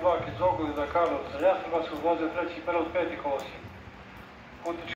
Hrvatski iz Ogulina Karlovca, Ja sam vas uvozio treći, prvod, peti kolosijek.